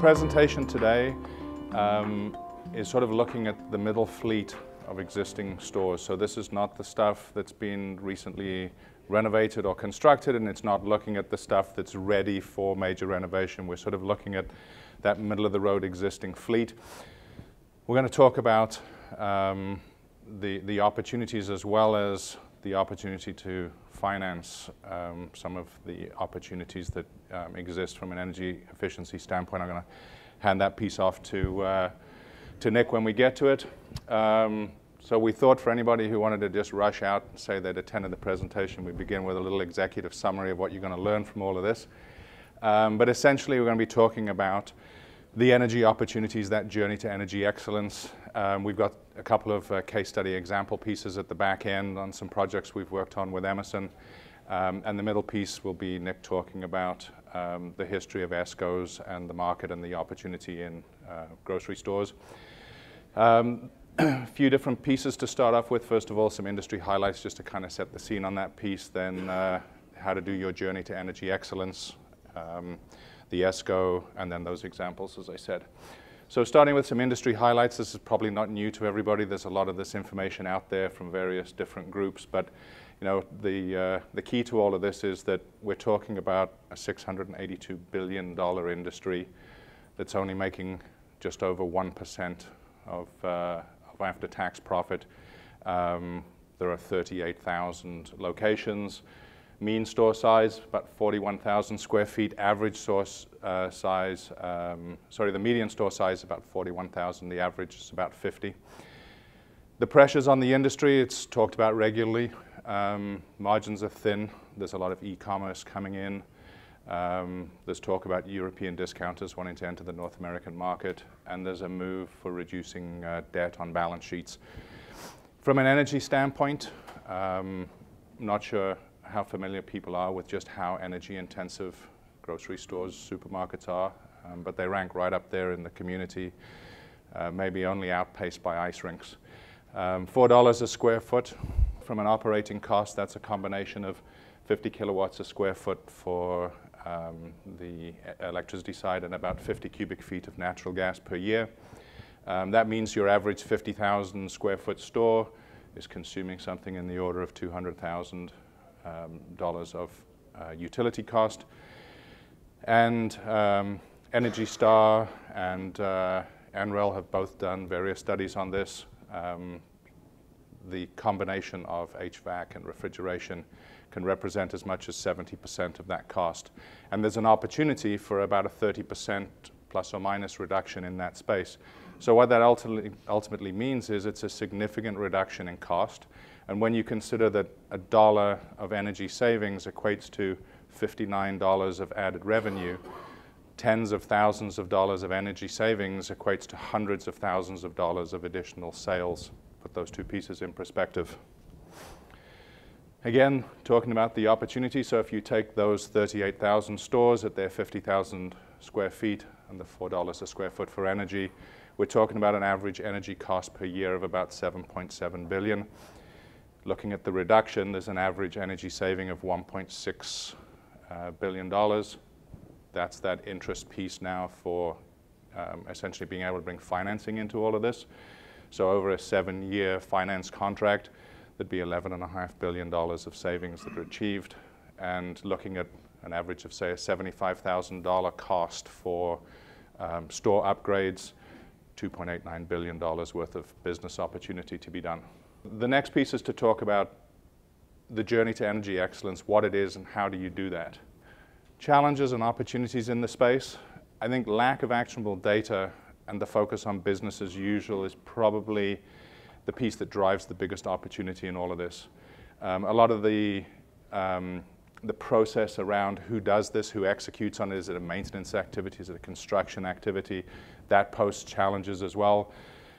Presentation today um, is sort of looking at the middle fleet of existing stores. So this is not the stuff that's been recently renovated or constructed, and it's not looking at the stuff that's ready for major renovation. We're sort of looking at that middle of the road existing fleet. We're going to talk about um, the, the opportunities as well as the opportunity to finance um, some of the opportunities that um, exist from an energy efficiency standpoint. I'm going to hand that piece off to, uh, to Nick when we get to it. Um, so we thought for anybody who wanted to just rush out and say they'd attended the presentation, we begin with a little executive summary of what you're going to learn from all of this. Um, but essentially, we're going to be talking about the energy opportunities, that journey to energy excellence. Um, we've got a couple of uh, case study example pieces at the back end on some projects we've worked on with Emerson. Um, and the middle piece will be Nick talking about um, the history of ESCOs and the market and the opportunity in uh, grocery stores. Um, a few different pieces to start off with. First of all, some industry highlights just to kind of set the scene on that piece. Then uh, how to do your journey to energy excellence, um, the ESCO, and then those examples, as I said. So starting with some industry highlights, this is probably not new to everybody. There's a lot of this information out there from various different groups, but you know, the, uh, the key to all of this is that we're talking about a $682 billion industry that's only making just over 1% of, uh, of after-tax profit. Um, there are 38,000 locations. Mean store size, about 41,000 square feet. Average store uh, size, um, sorry, the median store size about 41,000. The average is about 50. The pressures on the industry, it's talked about regularly. Um, margins are thin. There's a lot of e-commerce coming in. Um, there's talk about European discounters wanting to enter the North American market, and there's a move for reducing uh, debt on balance sheets. From an energy standpoint, um, not sure how familiar people are with just how energy intensive grocery stores, supermarkets are, um, but they rank right up there in the community, uh, maybe only outpaced by ice rinks. Um, $4 a square foot from an operating cost, that's a combination of 50 kilowatts a square foot for um, the electricity side and about 50 cubic feet of natural gas per year. Um, that means your average 50,000 square foot store is consuming something in the order of 200,000 um, dollars of uh, utility cost. And um, Energy Star and uh, NREL have both done various studies on this. Um, the combination of HVAC and refrigeration can represent as much as 70% of that cost. And there's an opportunity for about a 30% plus or minus reduction in that space. So what that ultimately means is it's a significant reduction in cost. And when you consider that a dollar of energy savings equates to $59 of added revenue, tens of thousands of dollars of energy savings equates to hundreds of thousands of dollars of additional sales. Put those two pieces in perspective. Again, talking about the opportunity, so if you take those 38,000 stores at their 50,000 square feet and the $4 a square foot for energy, we're talking about an average energy cost per year of about 7.7 billion. Looking at the reduction, there's an average energy saving of 1.6 uh, billion dollars. That's that interest piece now for um, essentially being able to bring financing into all of this. So over a seven-year finance contract, there'd be $11.5 billion of savings that are achieved. And looking at an average of, say, a $75,000 cost for um, store upgrades, $2.89 billion worth of business opportunity to be done. The next piece is to talk about the journey to energy excellence, what it is and how do you do that. Challenges and opportunities in the space. I think lack of actionable data and the focus on business as usual is probably the piece that drives the biggest opportunity in all of this. Um, a lot of the, um, the process around who does this, who executes on it, is it a maintenance activity, is it a construction activity, that poses challenges as well.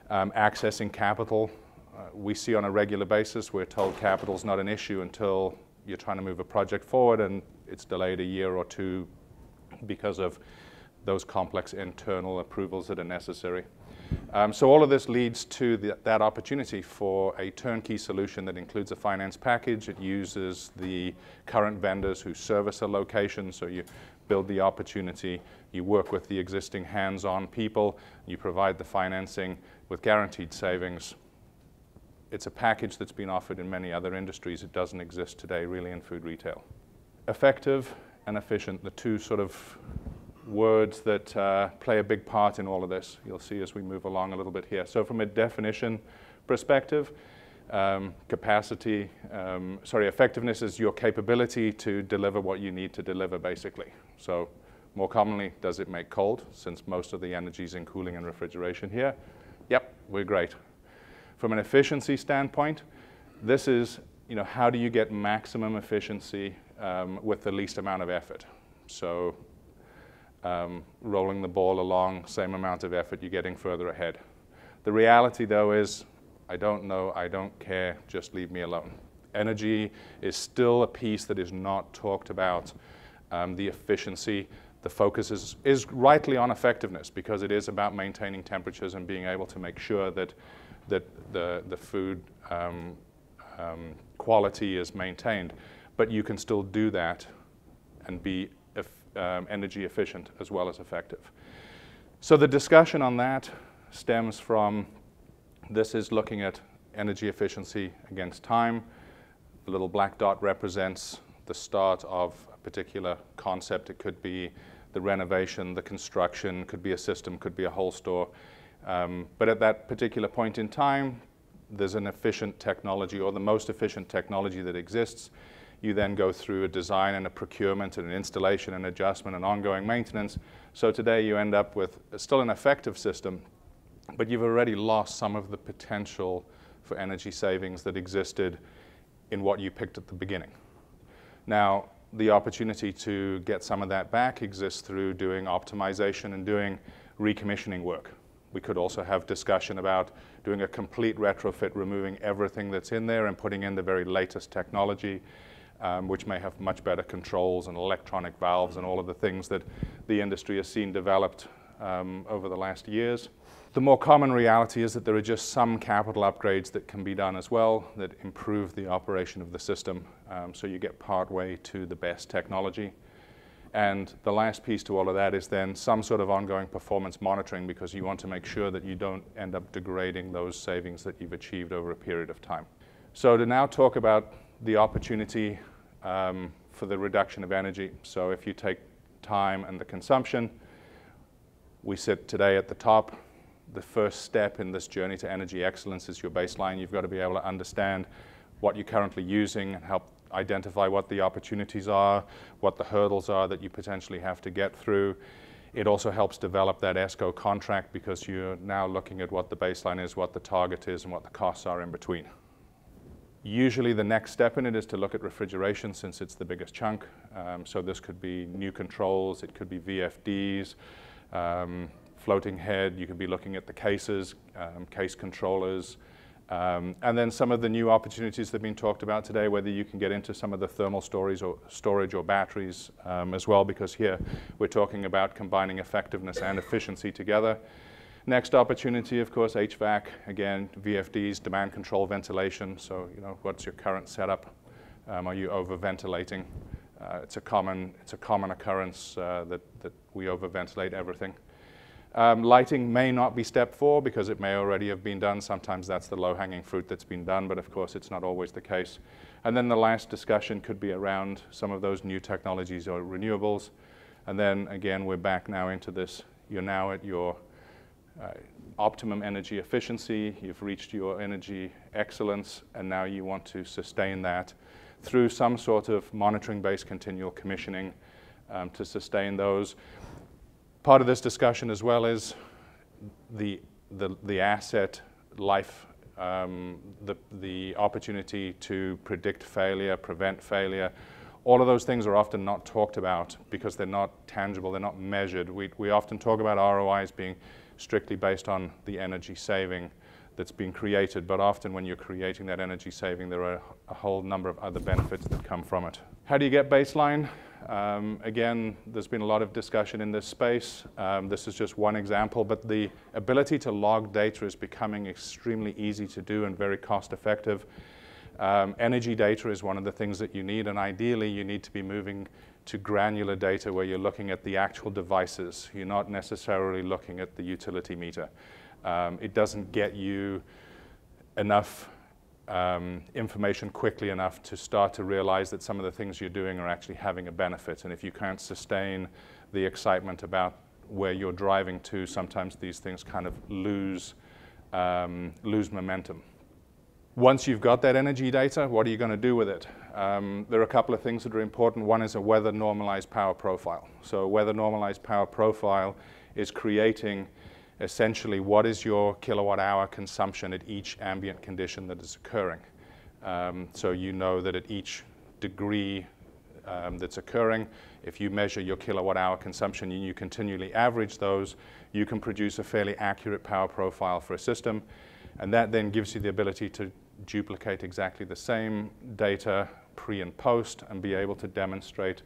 Um, accessing capital, we see on a regular basis, we're told capital is not an issue until you're trying to move a project forward and it's delayed a year or two because of those complex internal approvals that are necessary. Um, so all of this leads to the, that opportunity for a turnkey solution that includes a finance package. It uses the current vendors who service a location. So you build the opportunity, you work with the existing hands-on people, you provide the financing with guaranteed savings. It's a package that's been offered in many other industries. It doesn't exist today really in food retail. Effective and efficient, the two sort of words that uh, play a big part in all of this. You'll see as we move along a little bit here. So from a definition perspective, um, capacity, um, sorry, effectiveness is your capability to deliver what you need to deliver, basically. So more commonly, does it make cold, since most of the energy is in cooling and refrigeration here? Yep, we're great. From an efficiency standpoint, this is, you know, how do you get maximum efficiency um, with the least amount of effort? So um, rolling the ball along, same amount of effort, you're getting further ahead. The reality, though, is I don't know, I don't care, just leave me alone. Energy is still a piece that is not talked about. Um, the efficiency, the focus is, is rightly on effectiveness because it is about maintaining temperatures and being able to make sure that, that the, the food um, um, quality is maintained. But you can still do that and be um, energy efficient as well as effective. So the discussion on that stems from this is looking at energy efficiency against time. The little black dot represents the start of a particular concept. It could be the renovation, the construction, could be a system, could be a whole store. Um, but at that particular point in time, there's an efficient technology or the most efficient technology that exists. You then go through a design and a procurement and an installation and adjustment and ongoing maintenance. So today you end up with still an effective system, but you've already lost some of the potential for energy savings that existed in what you picked at the beginning. Now, the opportunity to get some of that back exists through doing optimization and doing recommissioning work. We could also have discussion about doing a complete retrofit, removing everything that's in there and putting in the very latest technology um, which may have much better controls and electronic valves and all of the things that the industry has seen developed um, over the last years. The more common reality is that there are just some capital upgrades that can be done as well that improve the operation of the system um, so you get part way to the best technology. And the last piece to all of that is then some sort of ongoing performance monitoring because you want to make sure that you don't end up degrading those savings that you've achieved over a period of time. So to now talk about the opportunity um, for the reduction of energy. So if you take time and the consumption, we sit today at the top. The first step in this journey to energy excellence is your baseline. You've got to be able to understand what you're currently using and help identify what the opportunities are, what the hurdles are that you potentially have to get through. It also helps develop that ESCO contract because you're now looking at what the baseline is, what the target is, and what the costs are in between. Usually the next step in it is to look at refrigeration since it's the biggest chunk. Um, so this could be new controls, it could be VFDs, um, floating head, you could be looking at the cases, um, case controllers, um, and then some of the new opportunities that have been talked about today, whether you can get into some of the thermal storage or, storage or batteries um, as well, because here we're talking about combining effectiveness and efficiency together. Next opportunity, of course, HVAC, again, VFDs, demand control ventilation. So, you know, what's your current setup? Um, are you over ventilating? Uh, it's, a common, it's a common occurrence uh, that, that we over ventilate everything. Um, lighting may not be step four because it may already have been done. Sometimes that's the low hanging fruit that's been done, but of course it's not always the case. And then the last discussion could be around some of those new technologies or renewables. And then again, we're back now into this. You're now at your uh, optimum energy efficiency, you've reached your energy excellence, and now you want to sustain that through some sort of monitoring-based continual commissioning um, to sustain those. Part of this discussion as well is the, the, the asset life, um, the, the opportunity to predict failure, prevent failure. All of those things are often not talked about because they're not tangible, they're not measured. We, we often talk about ROIs being strictly based on the energy saving that's been created, but often when you're creating that energy saving, there are a whole number of other benefits that come from it. How do you get baseline? Um, again, there's been a lot of discussion in this space. Um, this is just one example, but the ability to log data is becoming extremely easy to do and very cost effective. Um, energy data is one of the things that you need, and ideally you need to be moving to granular data where you're looking at the actual devices. You're not necessarily looking at the utility meter. Um, it doesn't get you enough um, information quickly enough to start to realize that some of the things you're doing are actually having a benefit. And if you can't sustain the excitement about where you're driving to, sometimes these things kind of lose, um, lose momentum. Once you've got that energy data, what are you going to do with it? Um, there are a couple of things that are important. One is a weather normalized power profile. So a weather normalized power profile is creating essentially what is your kilowatt hour consumption at each ambient condition that is occurring. Um, so you know that at each degree um, that's occurring, if you measure your kilowatt hour consumption and you continually average those, you can produce a fairly accurate power profile for a system. And that then gives you the ability to duplicate exactly the same data pre and post and be able to demonstrate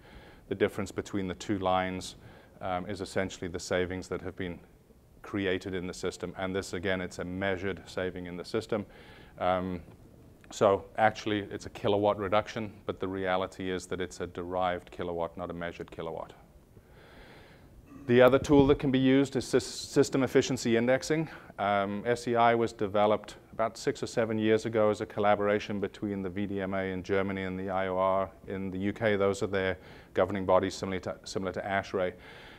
the difference between the two lines um, is essentially the savings that have been created in the system. And this, again, it's a measured saving in the system. Um, so actually, it's a kilowatt reduction, but the reality is that it's a derived kilowatt, not a measured kilowatt. The other tool that can be used is system efficiency indexing. Um, SEI was developed about six or seven years ago as a collaboration between the VDMA in Germany and the IOR in the UK. Those are their governing bodies similar to, similar to ASHRAE.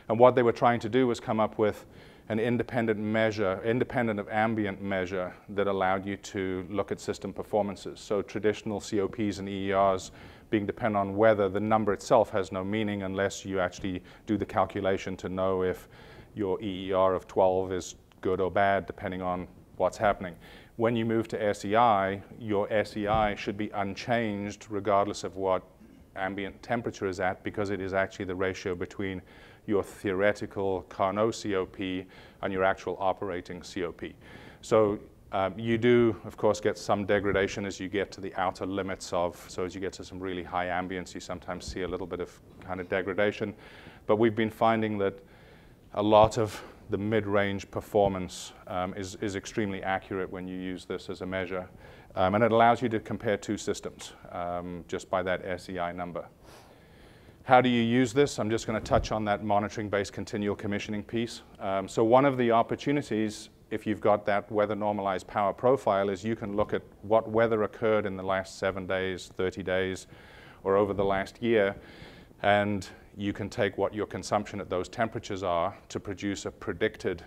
And what they were trying to do was come up with an independent measure, independent of ambient measure that allowed you to look at system performances. So traditional COPs and EERs being dependent on weather, the number itself has no meaning unless you actually do the calculation to know if your EER of 12 is good or bad, depending on what's happening. When you move to SEI, your SEI should be unchanged regardless of what ambient temperature is at because it is actually the ratio between your theoretical Carnot COP and your actual operating COP. So um, you do, of course, get some degradation as you get to the outer limits of, so as you get to some really high ambience, you sometimes see a little bit of kind of degradation. But we've been finding that a lot of the mid-range performance um, is, is extremely accurate when you use this as a measure. Um, and it allows you to compare two systems um, just by that SEI number. How do you use this? I'm just going to touch on that monitoring-based continual commissioning piece. Um, so one of the opportunities, if you've got that weather normalized power profile, is you can look at what weather occurred in the last seven days, 30 days, or over the last year, and you can take what your consumption at those temperatures are to produce a predicted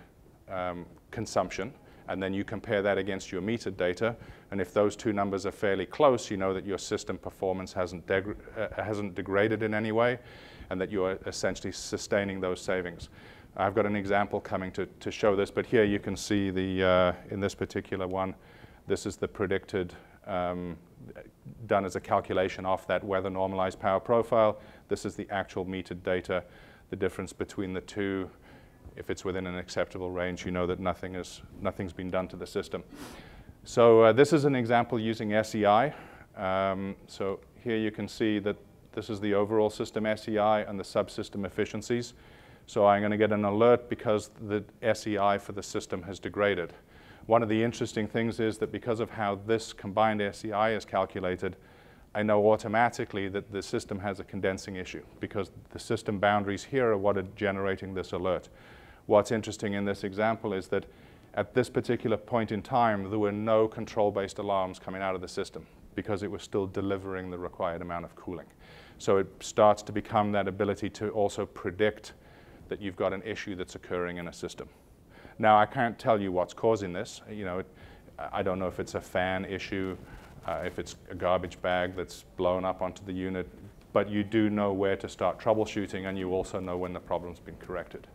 um, consumption and then you compare that against your metered data, and if those two numbers are fairly close, you know that your system performance hasn't, uh, hasn't degraded in any way, and that you're essentially sustaining those savings. I've got an example coming to, to show this, but here you can see the, uh, in this particular one, this is the predicted, um, done as a calculation off that weather normalized power profile. This is the actual metered data, the difference between the two if it's within an acceptable range, you know that nothing is, nothing's been done to the system. So uh, this is an example using SEI. Um, so here you can see that this is the overall system SEI and the subsystem efficiencies. So I'm going to get an alert because the SEI for the system has degraded. One of the interesting things is that because of how this combined SEI is calculated, I know automatically that the system has a condensing issue because the system boundaries here are what are generating this alert. What's interesting in this example is that at this particular point in time, there were no control-based alarms coming out of the system because it was still delivering the required amount of cooling. So it starts to become that ability to also predict that you've got an issue that's occurring in a system. Now, I can't tell you what's causing this. You know, it, I don't know if it's a fan issue, uh, if it's a garbage bag that's blown up onto the unit, but you do know where to start troubleshooting and you also know when the problem's been corrected.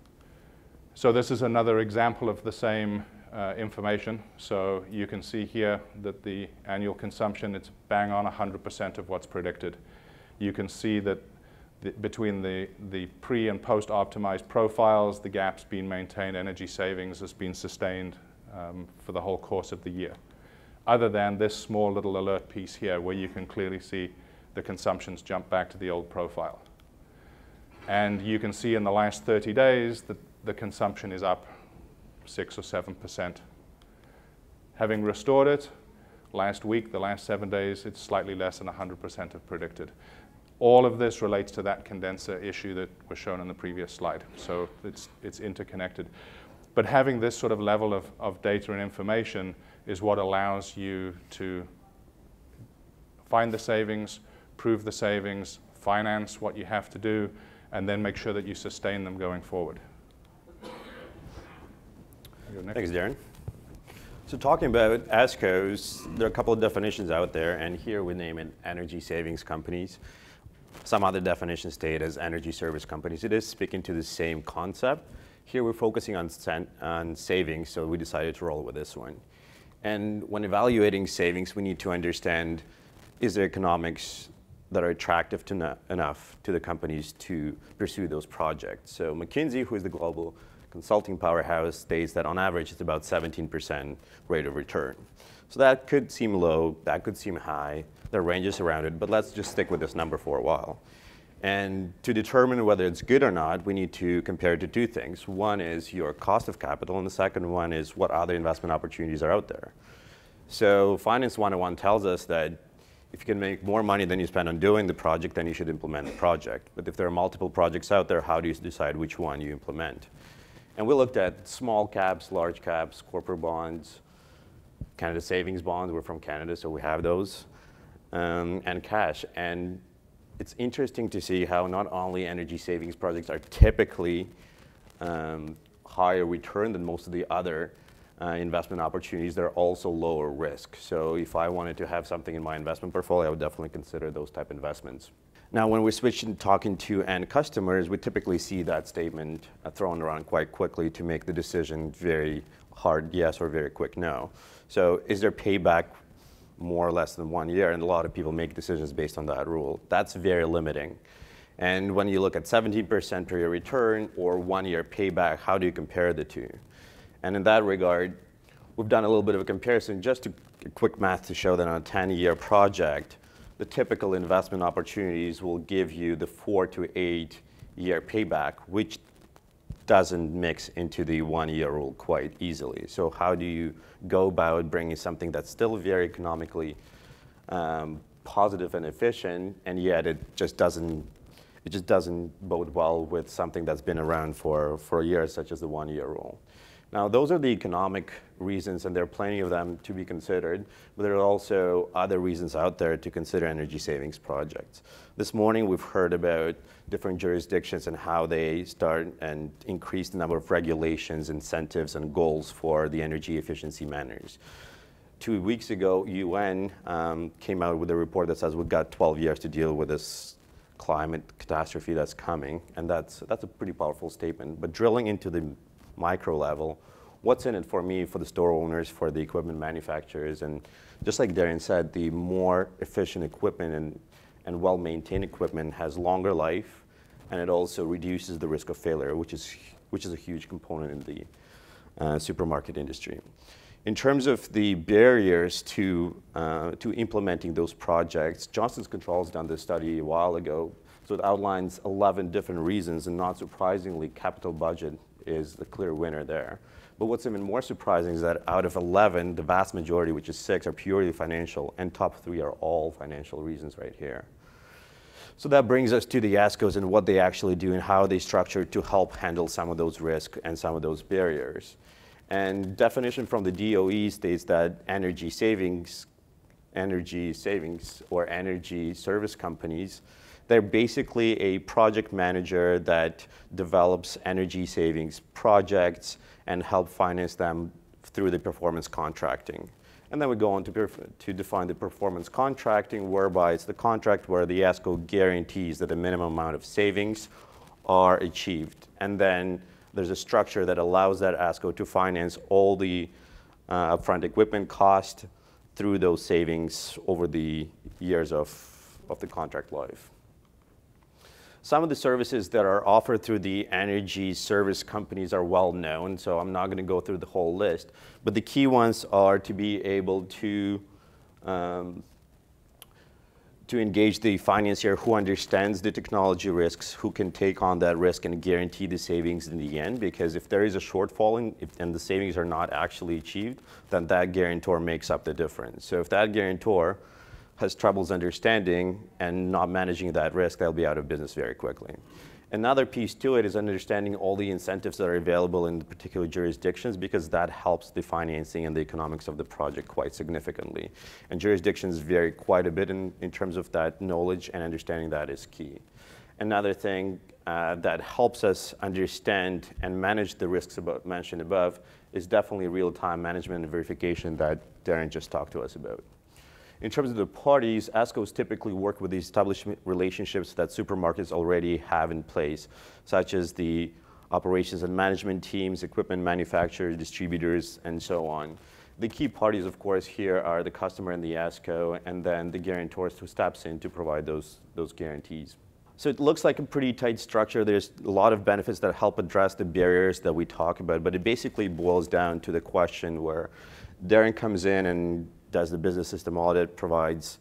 So this is another example of the same uh, information. So you can see here that the annual consumption, it's bang on 100% of what's predicted. You can see that the, between the, the pre and post optimized profiles, the gap's been maintained, energy savings has been sustained um, for the whole course of the year. Other than this small little alert piece here where you can clearly see the consumptions jump back to the old profile. And you can see in the last 30 days that the consumption is up 6 or 7%. Having restored it, last week, the last seven days, it's slightly less than 100% of predicted. All of this relates to that condenser issue that was shown in the previous slide. So it's, it's interconnected. But having this sort of level of, of data and information is what allows you to find the savings, prove the savings, finance what you have to do, and then make sure that you sustain them going forward. Thanks, Darren. So talking about ESCOs, there are a couple of definitions out there, and here we name it energy savings companies. Some other definitions state as energy service companies. It is speaking to the same concept. Here we're focusing on, on savings, so we decided to roll with this one. And when evaluating savings, we need to understand, is there economics that are attractive to enough to the companies to pursue those projects? So McKinsey, who is the global consulting powerhouse states that on average it's about 17% rate of return. So that could seem low, that could seem high, there are ranges around it, but let's just stick with this number for a while. And to determine whether it's good or not, we need to compare it to two things. One is your cost of capital, and the second one is what other investment opportunities are out there. So Finance 101 tells us that if you can make more money than you spend on doing the project, then you should implement the project. But if there are multiple projects out there, how do you decide which one you implement? And we looked at small caps, large caps, corporate bonds, Canada savings bonds. We're from Canada, so we have those, um, and cash. And it's interesting to see how not only energy savings projects are typically um, higher return than most of the other uh, investment opportunities, they're also lower risk. So if I wanted to have something in my investment portfolio, I would definitely consider those type investments. Now, when we switch to talking to end customers, we typically see that statement uh, thrown around quite quickly to make the decision very hard yes or very quick no. So is there payback more or less than one year? And a lot of people make decisions based on that rule. That's very limiting. And when you look at 17% per year return or one year payback, how do you compare the two? And in that regard, we've done a little bit of a comparison, just a quick math to show that on a 10 year project, the typical investment opportunities will give you the four to eight year payback, which doesn't mix into the one year rule quite easily. So how do you go about bringing something that's still very economically um, positive and efficient, and yet it just doesn't it just doesn't bode well with something that's been around for, for years, such as the one year rule. Now, those are the economic reasons, and there are plenty of them to be considered, but there are also other reasons out there to consider energy savings projects. This morning, we've heard about different jurisdictions and how they start and increase the number of regulations, incentives, and goals for the energy efficiency managers. Two weeks ago, UN um, came out with a report that says we've got 12 years to deal with this climate catastrophe that's coming, and that's, that's a pretty powerful statement. But drilling into the micro level, what's in it for me, for the store owners, for the equipment manufacturers, and just like Darren said, the more efficient equipment and, and well-maintained equipment has longer life, and it also reduces the risk of failure, which is, which is a huge component in the uh, supermarket industry. In terms of the barriers to, uh, to implementing those projects, Johnson's Controls done this study a while ago. So it outlines 11 different reasons, and not surprisingly, capital budget is the clear winner there. But what's even more surprising is that out of 11, the vast majority, which is six, are purely financial, and top three are all financial reasons right here. So that brings us to the ESCOs and what they actually do and how they structure to help handle some of those risks and some of those barriers. And definition from the DOE states that energy savings, energy savings or energy service companies they're basically a project manager that develops energy savings projects and help finance them through the performance contracting. And then we go on to, to define the performance contracting, whereby it's the contract where the ESCO guarantees that a minimum amount of savings are achieved. And then there's a structure that allows that ESCO to finance all the uh, upfront equipment cost through those savings over the years of, of the contract life. Some of the services that are offered through the energy service companies are well known, so I'm not going to go through the whole list. But the key ones are to be able to um, to engage the financier who understands the technology risks, who can take on that risk and guarantee the savings in the end. Because if there is a shortfall in, if, and the savings are not actually achieved, then that guarantor makes up the difference. So if that guarantor has troubles understanding and not managing that risk, they'll be out of business very quickly. Another piece to it is understanding all the incentives that are available in the particular jurisdictions because that helps the financing and the economics of the project quite significantly. And jurisdictions vary quite a bit in, in terms of that knowledge and understanding that is key. Another thing uh, that helps us understand and manage the risks about, mentioned above is definitely real-time management and verification that Darren just talked to us about. In terms of the parties, ESCOs typically work with the established relationships that supermarkets already have in place, such as the operations and management teams, equipment manufacturers, distributors, and so on. The key parties, of course, here are the customer and the ESCO, and then the guarantors who steps in to provide those, those guarantees. So it looks like a pretty tight structure. There's a lot of benefits that help address the barriers that we talk about, but it basically boils down to the question where Darren comes in and does the business system audit, provides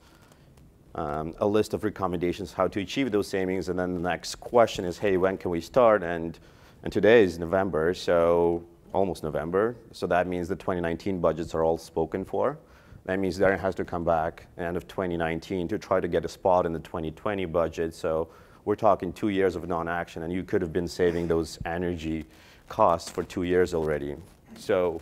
um, a list of recommendations how to achieve those savings, and then the next question is, hey, when can we start? And, and today is November, so almost November, so that means the 2019 budgets are all spoken for. That means Darren has to come back end of 2019 to try to get a spot in the 2020 budget. So we're talking two years of non-action, and you could have been saving those energy costs for two years already. So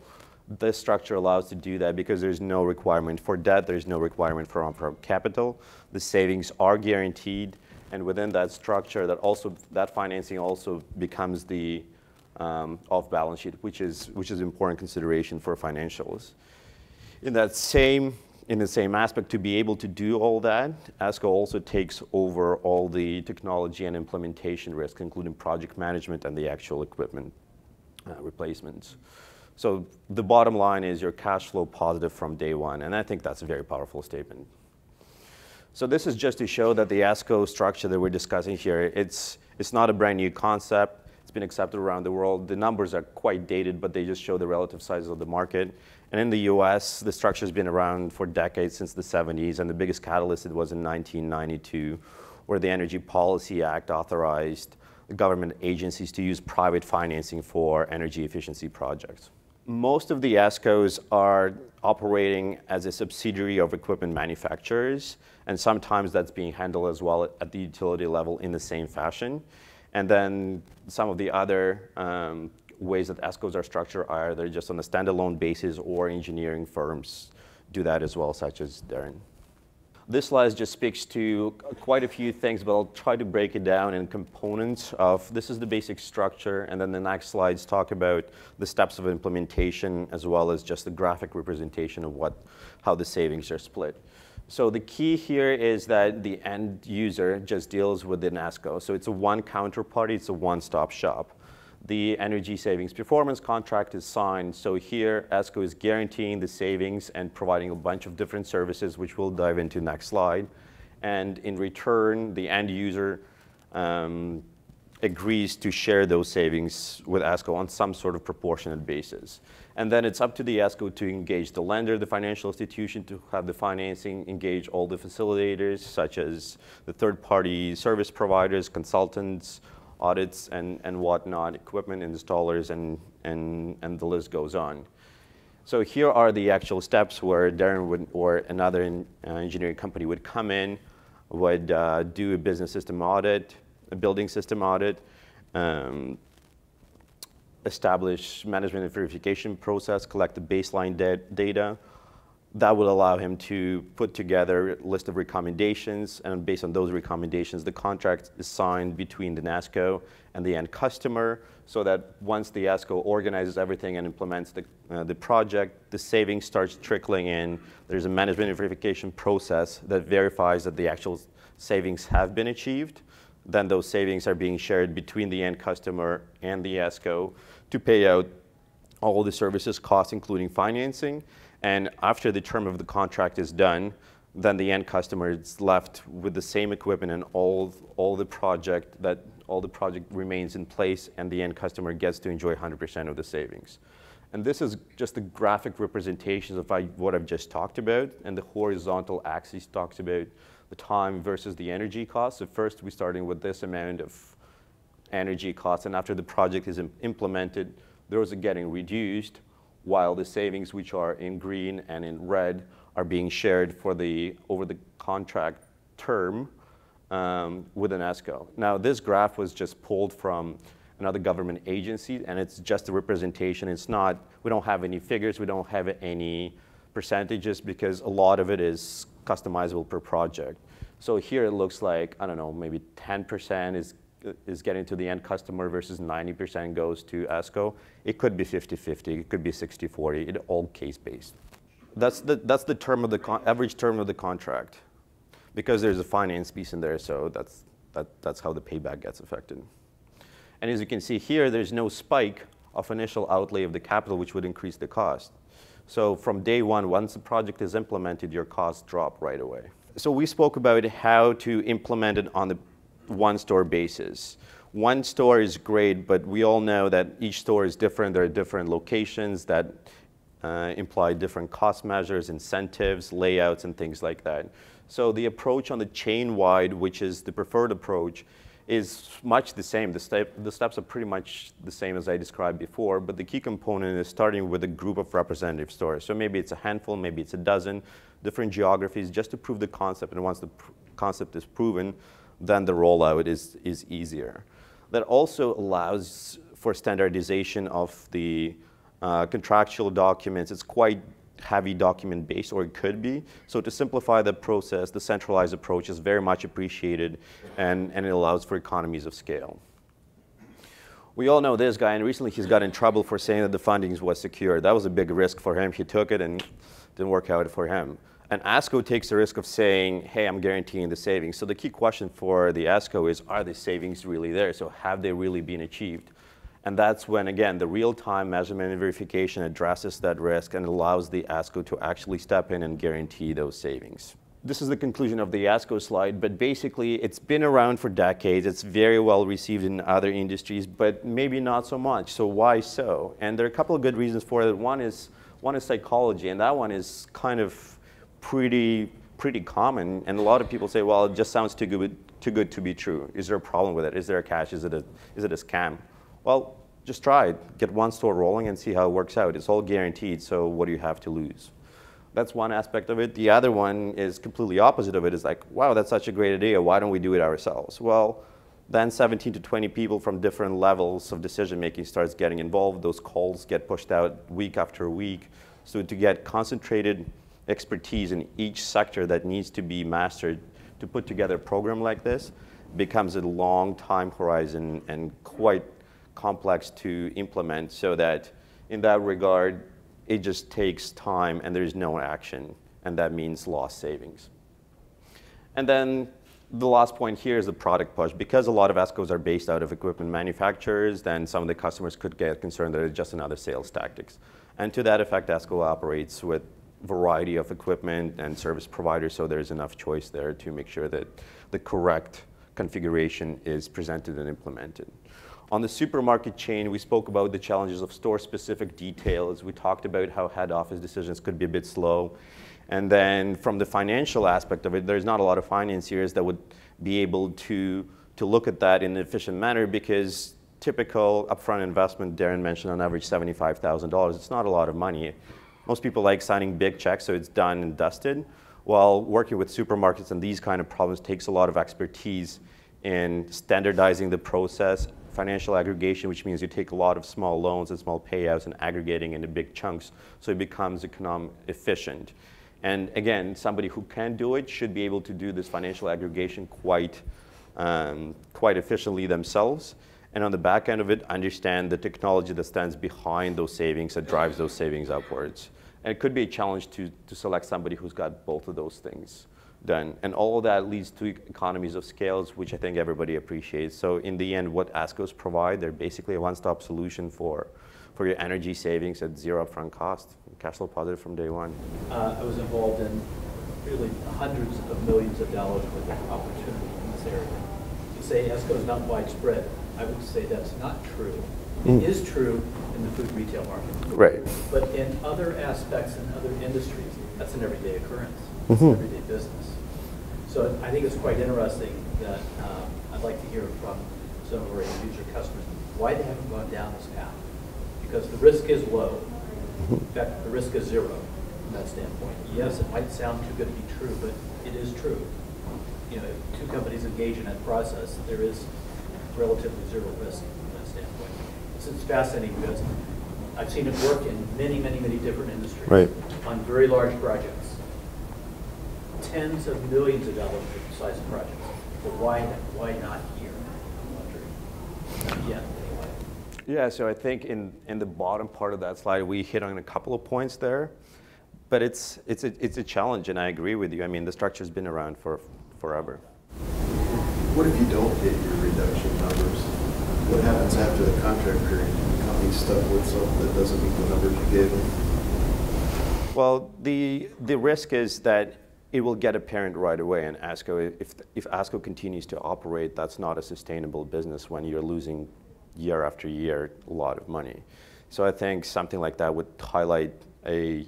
this structure allows to do that because there's no requirement for debt, there's no requirement for upfront capital. The savings are guaranteed, and within that structure, that also that financing also becomes the um, off-balance sheet, which is which is important consideration for financials. In that same in the same aspect, to be able to do all that, ESCO also takes over all the technology and implementation risk, including project management and the actual equipment uh, replacements. So the bottom line is you're cash flow positive from day one, and I think that's a very powerful statement. So this is just to show that the ESCO structure that we're discussing here, it's, it's not a brand new concept. It's been accepted around the world. The numbers are quite dated, but they just show the relative size of the market. And in the US, the structure has been around for decades, since the 70s, and the biggest catalyst it was in 1992, where the Energy Policy Act authorized government agencies to use private financing for energy efficiency projects most of the ESCOs are operating as a subsidiary of equipment manufacturers, and sometimes that's being handled as well at the utility level in the same fashion. And then some of the other um, ways that ESCOs are structured are either just on a standalone basis or engineering firms do that as well, such as Darren. This slide just speaks to quite a few things, but I'll try to break it down in components of, this is the basic structure, and then the next slides talk about the steps of implementation as well as just the graphic representation of what, how the savings are split. So the key here is that the end user just deals with the ESCO. So it's a one counterparty, it's a one-stop shop the energy savings performance contract is signed. So here, ESCO is guaranteeing the savings and providing a bunch of different services, which we'll dive into next slide. And in return, the end user um, agrees to share those savings with ESCO on some sort of proportionate basis. And then it's up to the ESCO to engage the lender, the financial institution, to have the financing, engage all the facilitators, such as the third-party service providers, consultants, audits and, and whatnot, equipment installers, and, and, and the list goes on. So here are the actual steps where Darren would, or another in, uh, engineering company would come in, would uh, do a business system audit, a building system audit, um, establish management and verification process, collect the baseline data, that would allow him to put together a list of recommendations, and based on those recommendations, the contract is signed between the NASCO and the end customer, so that once the ESCO organizes everything and implements the, uh, the project, the savings starts trickling in. There's a management verification process that verifies that the actual savings have been achieved. Then those savings are being shared between the end customer and the ESCO to pay out all the services costs, including financing. And after the term of the contract is done, then the end customer is left with the same equipment and all, all the project that all the project remains in place and the end customer gets to enjoy 100% of the savings. And this is just the graphic representations of what I've just talked about and the horizontal axis talks about the time versus the energy cost. So first we're starting with this amount of energy costs, and after the project is implemented, those are getting reduced, while the savings which are in green and in red are being shared for the over the contract term um, with an ESCO. Now this graph was just pulled from another government agency, and it's just a representation. It's not, we don't have any figures, we don't have any percentages because a lot of it is customizable per project. So here it looks like, I don't know, maybe 10% is, is getting to the end customer versus 90% goes to ESCO. It could be 50-50, it could be 60-40, it all case-based. That's the, that's the term of the average term of the contract because there's a finance piece in there, so that's, that, that's how the payback gets affected. And as you can see here, there's no spike of initial outlay of the capital, which would increase the cost. So from day one, once the project is implemented, your costs drop right away. So we spoke about how to implement it on the one store basis. One store is great, but we all know that each store is different. There are different locations that uh, imply different cost measures, incentives, layouts, and things like that. So the approach on the chain-wide, which is the preferred approach, is much the same. The, step, the steps are pretty much the same as I described before, but the key component is starting with a group of representative stores. So maybe it's a handful, maybe it's a dozen, different geographies, just to prove the concept. And once the concept is proven, then the rollout is, is easier. That also allows for standardization of the uh, contractual documents. It's quite heavy document based, or it could be. So to simplify the process, the centralized approach is very much appreciated and, and it allows for economies of scale. We all know this guy, and recently he's got in trouble for saying that the funding was secure. That was a big risk for him. He took it and didn't work out for him. And ESCO takes the risk of saying, hey, I'm guaranteeing the savings. So the key question for the ESCO is, are the savings really there? So have they really been achieved? And that's when, again, the real-time measurement and verification addresses that risk and allows the ESCO to actually step in and guarantee those savings. This is the conclusion of the ESCO slide, but basically it's been around for decades. It's very well received in other industries, but maybe not so much. So why so? And there are a couple of good reasons for it. One is, one is psychology, and that one is kind of pretty, pretty common. And a lot of people say, well, it just sounds too good, too good to be true. Is there a problem with it? Is there a catch? Is it a, is it a scam? Well, just try it. Get one store rolling and see how it works out. It's all guaranteed, so what do you have to lose? That's one aspect of it. The other one is completely opposite of it. Is like, wow, that's such a great idea. Why don't we do it ourselves? Well, then 17 to 20 people from different levels of decision making starts getting involved. Those calls get pushed out week after week. So to get concentrated expertise in each sector that needs to be mastered to put together a program like this becomes a long time horizon and quite complex to implement so that in that regard, it just takes time and there's no action, and that means lost savings. And then the last point here is the product push. Because a lot of ESCOs are based out of equipment manufacturers, then some of the customers could get concerned that it's just another sales tactics. And to that effect, ESCO operates with variety of equipment and service providers, so there's enough choice there to make sure that the correct configuration is presented and implemented. On the supermarket chain, we spoke about the challenges of store-specific details. We talked about how head office decisions could be a bit slow. And then from the financial aspect of it, there's not a lot of financiers that would be able to, to look at that in an efficient manner because typical upfront investment, Darren mentioned on average $75,000. It's not a lot of money. Most people like signing big checks so it's done and dusted. While working with supermarkets and these kind of problems takes a lot of expertise in standardizing the process financial aggregation, which means you take a lot of small loans and small payouts and aggregating into big chunks so it becomes economic efficient. And again, somebody who can do it should be able to do this financial aggregation quite, um, quite efficiently themselves. And on the back end of it, understand the technology that stands behind those savings that drives those savings upwards. And it could be a challenge to, to select somebody who's got both of those things done. And all of that leads to economies of scales, which I think everybody appreciates. So in the end, what ESCOs provide, they're basically a one-stop solution for, for your energy savings at zero upfront cost. Cash flow positive from day one. Uh, I was involved in really hundreds of millions of dollars worth of opportunity in this area. You say ESCO is not widespread. I would say that's not true. Mm. It is true in the food retail market. Right. But in other aspects and other industries, that's an everyday occurrence. It's mm -hmm. everyday business. So I think it's quite interesting that um, I'd like to hear from some of our end user customers why they haven't gone down this path. Because the risk is low. In fact, the risk is zero from that standpoint. Yes, it might sound too good to be true, but it is true. You know, if two companies engage in that process, there is relatively zero risk from that standpoint. It's, it's fascinating because I've seen it work in many, many, many different industries. Right. On very large projects. Tens of millions of dollars for size of projects. But why, why not here? I'm wondering. Not yet, anyway. Yeah, so I think in, in the bottom part of that slide, we hit on a couple of points there. But it's, it's, a, it's a challenge, and I agree with you. I mean, the structure's been around for forever. What if you don't hit your reduction numbers? What happens after the contract period? The company's stuck with something that doesn't meet the numbers you gave them? Well, the, the risk is that it will get apparent right away, and ESCO, if, if ESCO continues to operate, that's not a sustainable business when you're losing year after year a lot of money. So I think something like that would highlight a, I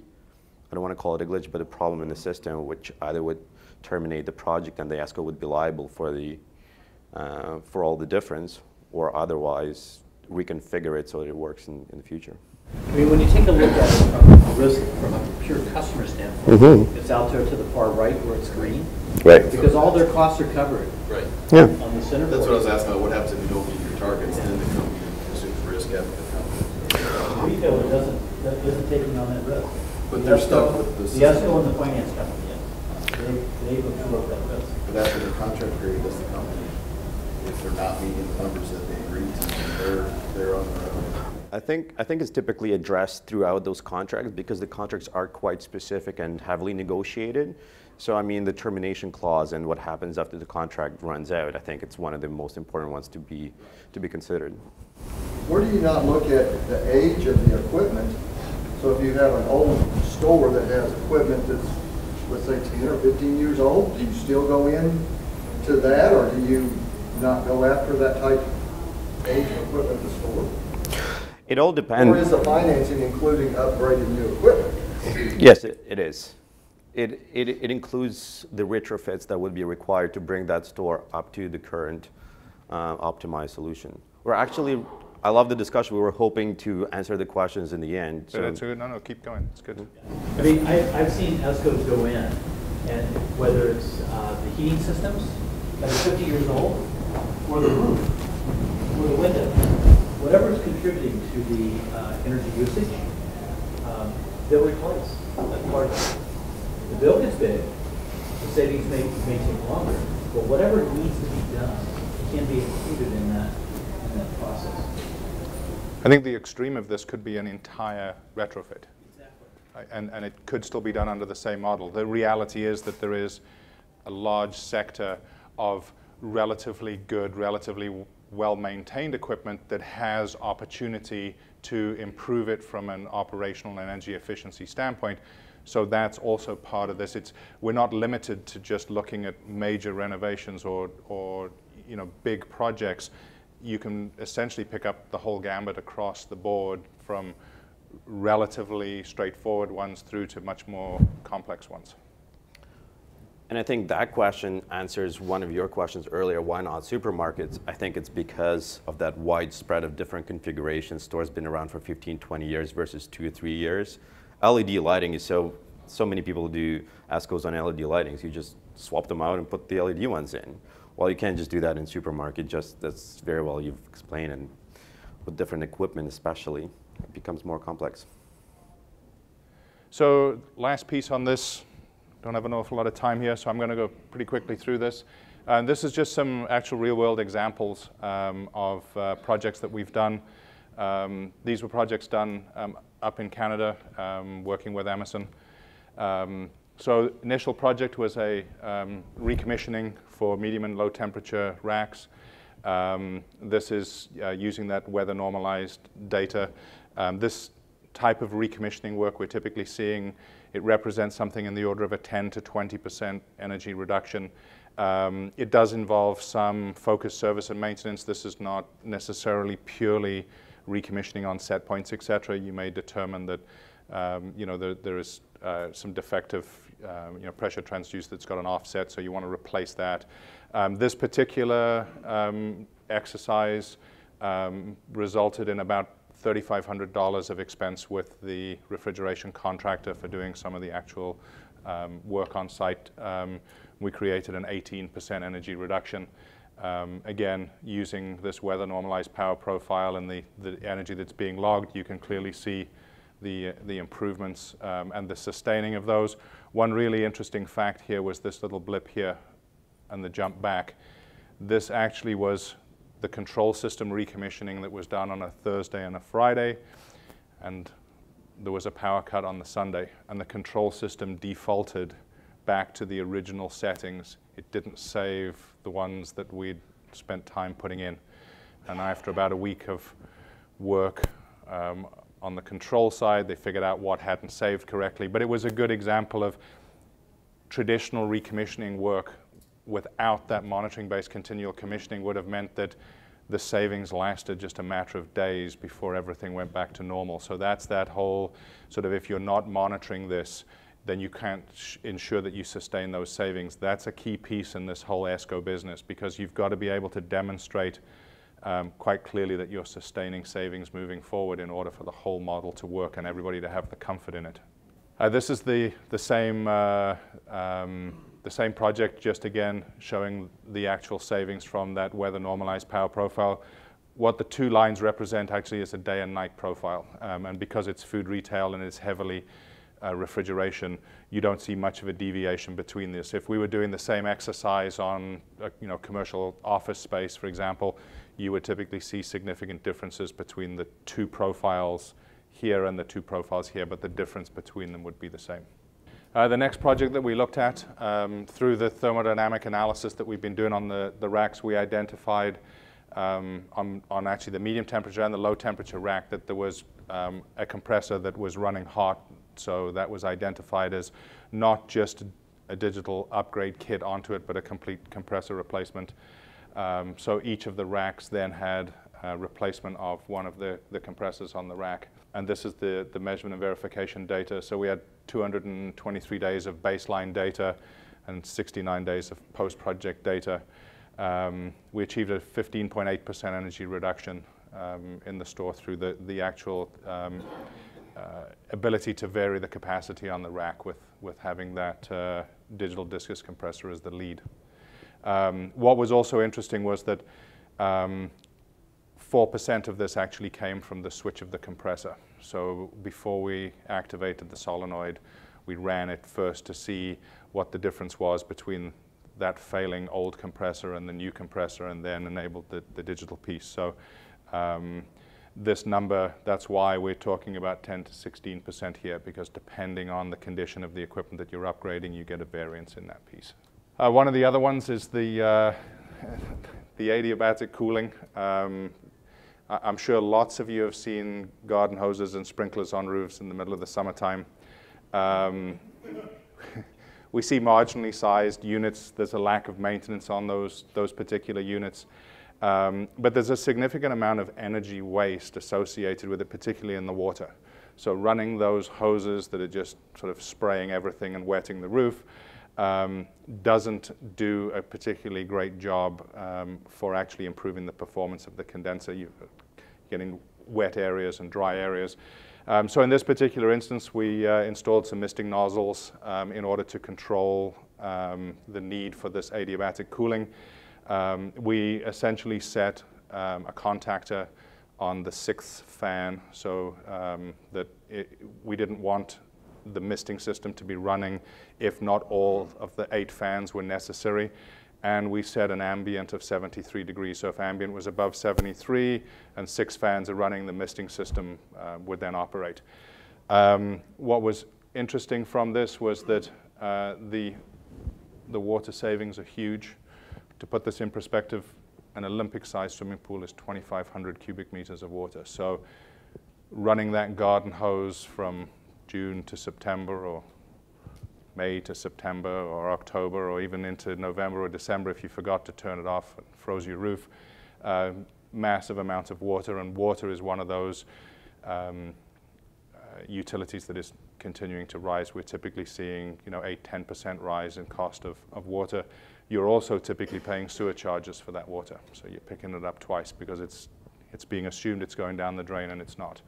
don't want to call it a glitch, but a problem in the system, which either would terminate the project and the ESCO would be liable for, the, uh, for all the difference, or otherwise reconfigure it so that it works in, in the future. I mean, when you take a look at it from a risk, from a pure customer standpoint, Mhm. it's out there to the far right where it's green, Right. because all their costs are covered Right. Yeah. on the center. That's what I was asking about, what happens if you don't meet your targets, then the company assumes risk after the company. The retailer doesn't, that isn't taking on that risk. But they're The stuck with the The ESCO and the finance company, yes. They, they've absorbed that risk. But after the contract period, does the company, if they're not meeting the numbers that they agreed to, they're, they're on their own? I think, I think it's typically addressed throughout those contracts because the contracts are quite specific and heavily negotiated. So I mean, the termination clause and what happens after the contract runs out, I think it's one of the most important ones to be, to be considered. Where do you not look at the age of the equipment? So if you have an old store that has equipment that's, let's say, 10 or 15 years old, do you still go in to that, or do you not go after that type of age of equipment in the store? It all Or is depends. the financing including upgrading new equipment? Yes, it, it is. It, it, it includes the retrofits that would be required to bring that store up to the current uh, optimized solution. We're actually, I love the discussion. We were hoping to answer the questions in the end. So that's good. No, no, keep going. It's good. I mean, I, I've seen ESCOs go in, and whether it's uh, the heating systems that are 50 years old, or the roof, or the window, whatever is contributing to the uh, energy usage, um, they'll replace. that part of it. The bill gets big, the savings may, may take longer, but whatever needs to be done can be included in that, in that process. I think the extreme of this could be an entire retrofit. Exactly. And, and it could still be done under the same model. The reality is that there is a large sector of relatively good, relatively well-maintained equipment that has opportunity to improve it from an operational and energy efficiency standpoint. So that's also part of this. It's, we're not limited to just looking at major renovations or, or you know, big projects. You can essentially pick up the whole gambit across the board from relatively straightforward ones through to much more complex ones. And I think that question answers one of your questions earlier, why not supermarkets? I think it's because of that widespread of different configurations. Stores been around for 15, 20 years versus two or three years. LED lighting is so, so many people do ESCOs on LED lightings. You just swap them out and put the LED ones in. Well, you can't just do that in supermarket, just that's very well you've explained, and with different equipment especially, it becomes more complex. So last piece on this, don't have an awful lot of time here, so I'm going to go pretty quickly through this. And this is just some actual real-world examples um, of uh, projects that we've done. Um, these were projects done um, up in Canada, um, working with Emerson. Um, so initial project was a um, recommissioning for medium and low temperature racks. This is uh, using that weather normalized data. This type of recommissioning work we're typically seeing, it represents something in the order of a 10 to 20% energy reduction. Um, it does involve some focused service and maintenance. This is not necessarily purely recommissioning on set points, et cetera. You may determine that um, you know, there, there is uh, some defective um, you know, pressure transducer that's got an offset, so you want to replace that. Um, this particular um, exercise um, resulted in about $3,500 of expense with the refrigeration contractor for doing some of the actual um, work on site. Um, we created an 18% energy reduction. Um, again, using this weather normalized power profile and the, the energy that's being logged, you can clearly see the, the improvements um, and the sustaining of those. One really interesting fact here was this little blip here and the jump back. This actually was the control system recommissioning that was done on a Thursday and a Friday, and there was a power cut on the Sunday, and the control system defaulted back to the original settings. It didn't save the ones that we'd spent time putting in. And after about a week of work um, on the control side, they figured out what hadn't saved correctly. But it was a good example of traditional recommissioning work without that monitoring-based continual commissioning would have meant that the savings lasted just a matter of days before everything went back to normal. So that's that whole sort of if you're not monitoring this, then you can't ensure that you sustain those savings. That's a key piece in this whole ESCO business because you've got to be able to demonstrate um, quite clearly that you're sustaining savings moving forward in order for the whole model to work and everybody to have the comfort in it. Uh, this is the, the, same, uh, um, the same project, just again showing the actual savings from that weather normalized power profile. What the two lines represent actually is a day and night profile. Um, and because it's food retail and it's heavily uh, refrigeration, you don't see much of a deviation between this. If we were doing the same exercise on a you know, commercial office space, for example, you would typically see significant differences between the two profiles here and the two profiles here, but the difference between them would be the same. Uh, the next project that we looked at, um, through the thermodynamic analysis that we've been doing on the, the racks, we identified um, on, on, actually the medium temperature and the low temperature rack that there was um, a compressor that was running hot so that was identified as not just a digital upgrade kit onto it, but a complete compressor replacement. Um, so each of the racks then had replacement of one of the, the compressors on the rack. And this is the, the measurement and verification data. So we had 223 days of baseline data and 69 days of post-project data. Um, we achieved a 15.8% energy reduction um, in the store through the, the actual um, uh, ability to vary the capacity on the rack with, with having that uh, digital discus compressor as the lead. Um, what was also interesting was that 4% um, of this actually came from the switch of the compressor. So before we activated the solenoid, we ran it first to see what the difference was between that failing old compressor and the new compressor and then enabled the, the digital piece. So um, this number, that's why we're talking about 10 to 16% here, because depending on the condition of the equipment that you're upgrading, you get a variance in that piece. Uh, one of the other ones is the, uh, the adiabatic cooling. Um, I'm sure lots of you have seen garden hoses and sprinklers on roofs in the middle of the summertime. Um, we see marginally sized units. There's a lack of maintenance on those, those particular units. Um, but there's a significant amount of energy waste associated with it, particularly in the water. So running those hoses that are just sort of spraying everything and wetting the roof um, doesn't do a particularly great job um, for actually improving the performance of the condenser. You're getting wet areas and dry areas. Um, so in this particular instance, we uh, installed some misting nozzles um, in order to control um, the need for this adiabatic cooling. Um, we essentially set um, a contactor on the sixth fan so um, that it, we didn't want the misting system to be running if not all of the eight fans were necessary. And we set an ambient of 73 degrees. So if ambient was above 73 and six fans are running, the misting system uh, would then operate. Um, what was interesting from this was that uh, the, the water savings are huge. To put this in perspective, an Olympic-sized swimming pool is 2,500 cubic meters of water. So running that garden hose from June to September or May to September or October or even into November or December if you forgot to turn it off and froze your roof, uh, massive amounts of water and water is one of those um, uh, utilities that is continuing to rise. We're typically seeing, you know, 8, 10% rise in cost of, of water. You're also typically paying sewer charges for that water. So you're picking it up twice because it's, it's being assumed it's going down the drain and it's not.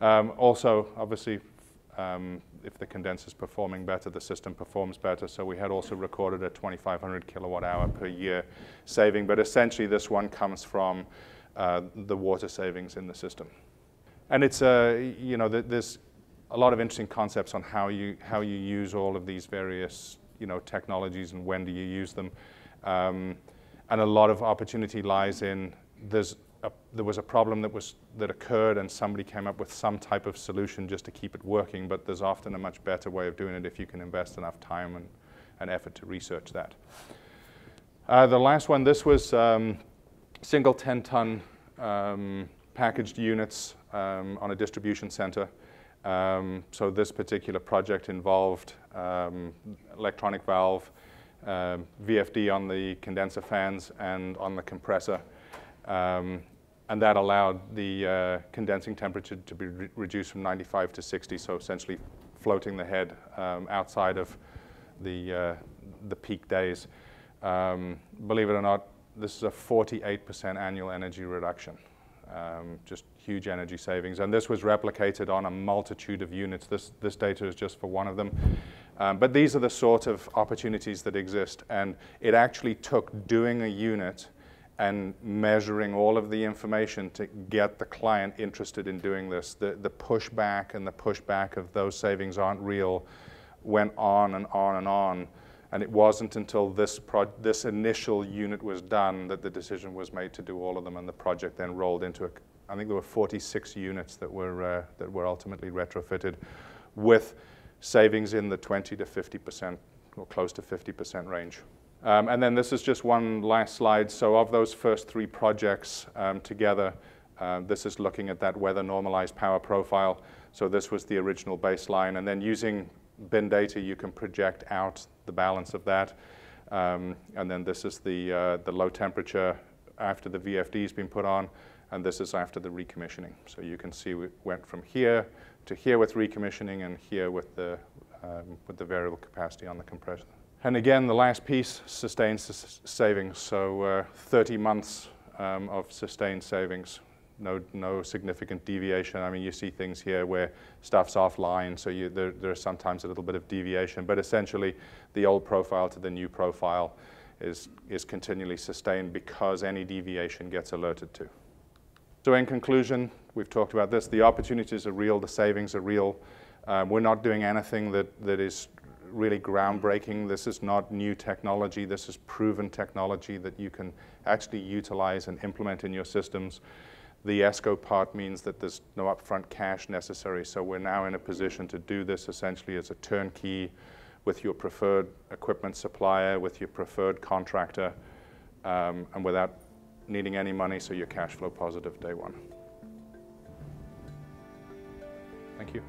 Um, also, obviously, um, if the condenser is performing better, the system performs better. So we had also recorded a 2,500 kilowatt hour per year saving. But essentially, this one comes from uh, the water savings in the system. And it's, uh, you know, there's a lot of interesting concepts on how you, how you use all of these various, you know, technologies and when do you use them. Um, and a lot of opportunity lies in there's a, there was a problem that was that occurred and somebody came up with some type of solution just to keep it working but there's often a much better way of doing it if you can invest enough time and, and effort to research that. Uh, the last one, this was um, single 10 ton um, packaged units um, on a distribution center. Um, so this particular project involved um, electronic valve, VFD on the condenser fans and on the compressor. Um, and that allowed the uh, condensing temperature to be re reduced from 95 to 60, so essentially floating the head um, outside of the, uh, the peak days. Um, believe it or not, this is a 48% annual energy reduction. Um, just huge energy savings. And this was replicated on a multitude of units. This, this data is just for one of them. Um, but these are the sort of opportunities that exist. And it actually took doing a unit and measuring all of the information to get the client interested in doing this. The, the pushback and the pushback of those savings aren't real went on and on and on. And it wasn't until this, this initial unit was done that the decision was made to do all of them, and the project then rolled into, a, I think there were 46 units that were, uh, that were ultimately retrofitted with savings in the 20 to 50% or close to 50% range. Um, and then this is just one last slide. So of those first three projects um, together, uh, this is looking at that weather normalized power profile. So this was the original baseline. And then using bin data, you can project out the balance of that. Um, and then this is the, uh, the low temperature after the VFD has been put on. And this is after the recommissioning. So you can see we went from here to here with recommissioning and here with the, um, with the variable capacity on the compressor. And again, the last piece, sustained savings. So uh, 30 months um, of sustained savings. No, no significant deviation. I mean, you see things here where stuff's offline, so you, there, there's sometimes a little bit of deviation. But essentially, the old profile to the new profile is, is continually sustained because any deviation gets alerted to. So in conclusion, we've talked about this. The opportunities are real. The savings are real. Um, we're not doing anything that, that is really groundbreaking. This is not new technology. This is proven technology that you can actually utilize and implement in your systems. The ESCO part means that there's no upfront cash necessary. So we're now in a position to do this essentially as a turnkey with your preferred equipment supplier, with your preferred contractor, um, and without needing any money, so you're cash flow positive day one. Thank you.